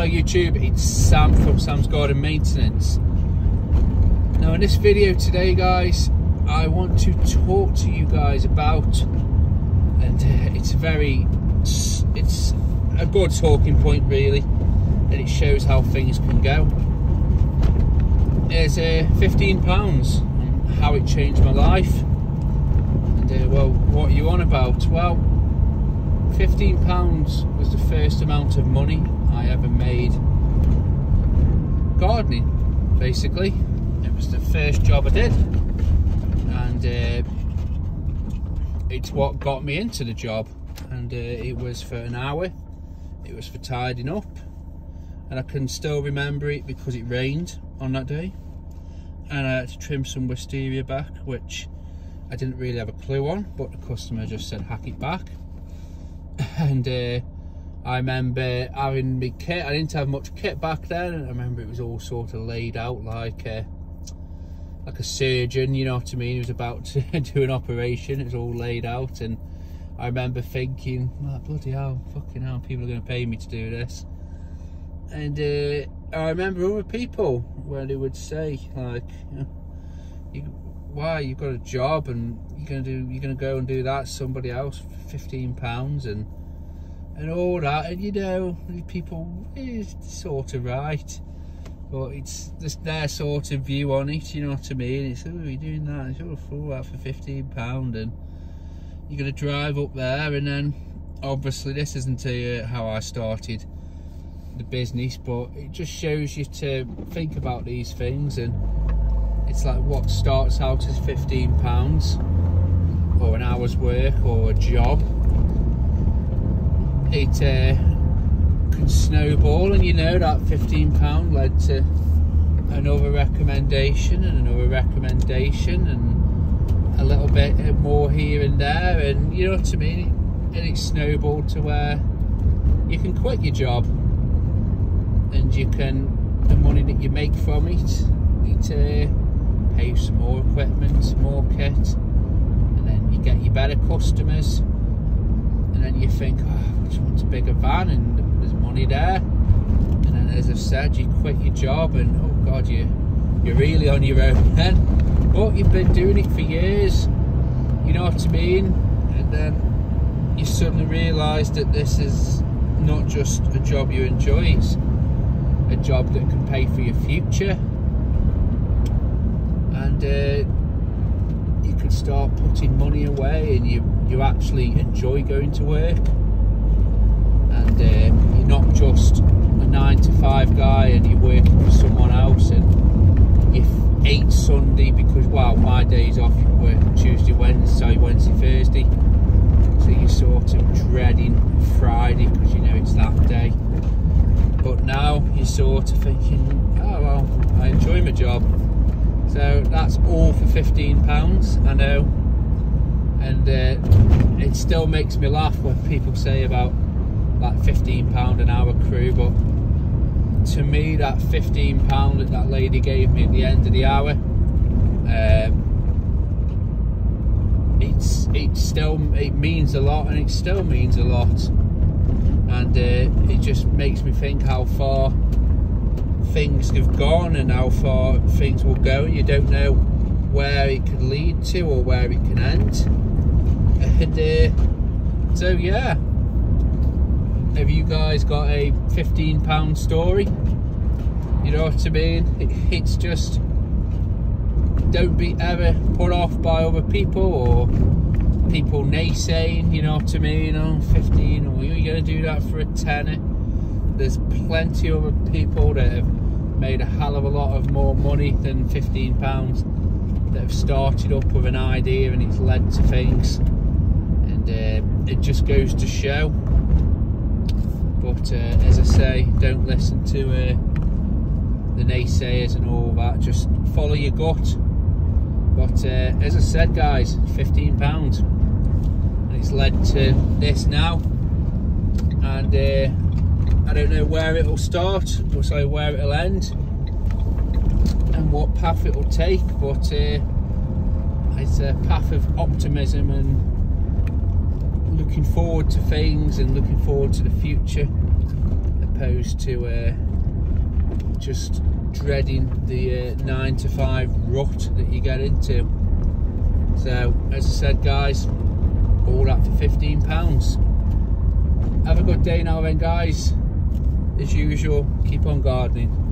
Hello YouTube, it's Sam from Sam's Garden Maintenance. Now in this video today guys, I want to talk to you guys about, and uh, it's very, it's a good talking point really, and it shows how things can go. It's uh, 15 pounds, how it changed my life. And uh, well, what are you on about? Well, 15 pounds was the first amount of money I ever made gardening basically. It was the first job I did. And uh, it's what got me into the job. And uh, it was for an hour. It was for tidying up. And I can still remember it because it rained on that day. And I had to trim some wisteria back which I didn't really have a clue on but the customer just said hack it back and uh, I remember having my kit. I didn't have much kit back then, I remember it was all sort of laid out like a, like a surgeon. You know what I mean? He was about to do an operation. It was all laid out, and I remember thinking, oh, "Bloody hell, fucking hell! People are going to pay me to do this." And uh, I remember other people where they would say, like, you know, you, "Why you've got a job and you're to do? You're to go and do that somebody else for fifteen pounds and." and all that and you know people is sort of right but it's just their sort of view on it you know what I mean it's oh you're doing that you're a fool that for 15 pound and you're gonna drive up there and then obviously this isn't uh, how I started the business but it just shows you to think about these things and it's like what starts out as 15 pounds or an hour's work or a job. It uh, can snowball and you know that 15 pound led to another recommendation and another recommendation and a little bit more here and there and you know what I mean? And it snowballed to where you can quit your job and you can the money that you make from it it uh, pay some more equipment some more kit and then you get your better customers and then you think, oh, I just want a bigger van and there's money there. And then as I've said, you quit your job and oh God, you, you're really on your own then. But you've been doing it for years, you know what I mean? And then you suddenly realise that this is not just a job you enjoy, it's a job that can pay for your future. And uh, you can start putting money away and you you actually enjoy going to work. And uh, you're not just a nine to five guy and you're working for someone else and you hate Sunday because well my days off work Tuesday Wednesday Wednesday Thursday. So you're sort of dreading Friday because you know it's that day. But now you're sort of thinking oh well I enjoy my job so that's all for 15 pounds I know. And uh, it still makes me laugh when people say about like 15 pound an hour crew but to me that 15 pound that that lady gave me at the end of the hour um, it's it still it means a lot and it still means a lot. And uh, it just makes me think how far things have gone and how far things will go. You don't know where it could lead to or where it can end. And uh, so yeah. Have you guys got a 15 pound story? You know what I mean? It's just don't be ever put off by other people or people naysaying you know what I mean? Oh 15 or you're gonna do that for a tenner? There's plenty of people that have made a hell of a lot of more money than 15 pounds that have started up with an idea and it's led to things. And uh, it just goes to show. But uh, as I say don't listen to uh, the naysayers and all that. Just follow your gut. But uh, as I said guys 15 pounds. And it's led to this now. And uh, I don't know where it'll start or sorry where it'll end and what path it'll take but uh, it's a path of optimism and looking forward to things and looking forward to the future opposed to uh, just dreading the uh, nine to five rut that you get into. So, as I said, guys, all that for fifteen pounds. Have a good day now, then, guys. As usual, keep on gardening.